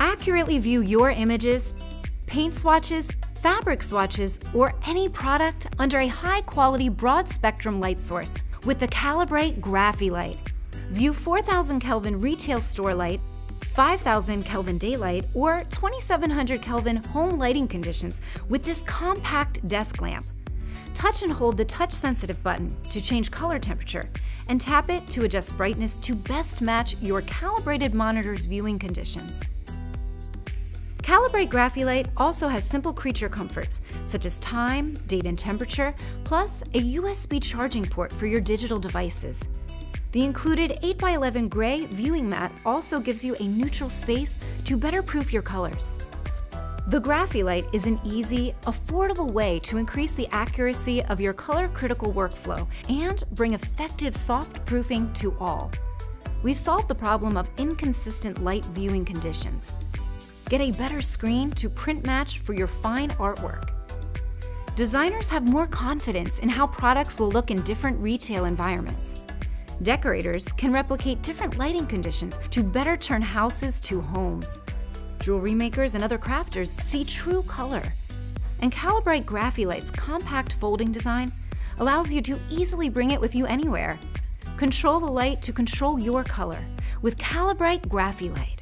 Accurately view your images, paint swatches, fabric swatches, or any product under a high-quality broad-spectrum light source with the Calibrite Grafilite. View 4000 Kelvin retail store light, 5000 Kelvin daylight, or 2700 Kelvin home lighting conditions with this compact desk lamp. Touch and hold the touch-sensitive button to change color temperature, and tap it to adjust brightness to best match your calibrated monitor's viewing conditions. Calibrite Grafilite also has simple creature comforts, such as time, date and temperature, plus a USB charging port for your digital devices. The included 8x11 gray viewing mat also gives you a neutral space to better proof your colors. The Grafilite is an easy, affordable way to increase the accuracy of your color critical workflow and bring effective soft proofing to all. We've solved the problem of inconsistent light viewing conditions. Get a better screen to print match for your fine artwork. Designers have more confidence in how products will look in different retail environments. Decorators can replicate different lighting conditions to better turn houses to homes. Jewelry makers and other crafters see true color. And Calibrite Grafilite's compact folding design allows you to easily bring it with you anywhere. Control the light to control your color with Calibrite Grafilite.